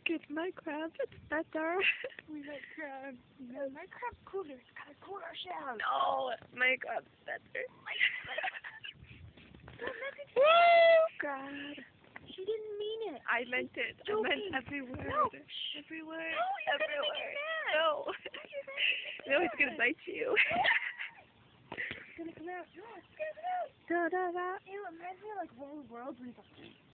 Look, it's Minecraft. It's better. We like crab. No, Minecraft cooler. It's got a cooler shell. no, Minecraft's better. Don't Woo! God. She didn't mean it. I meant it. I meant every word. No. Every word. No, you're every gonna make word. mad. No. You're gonna make no, it's gonna bite you. It's gonna come out. No, it's gonna come out. da da da. Ew, it reminds me of like World Worlds when it's.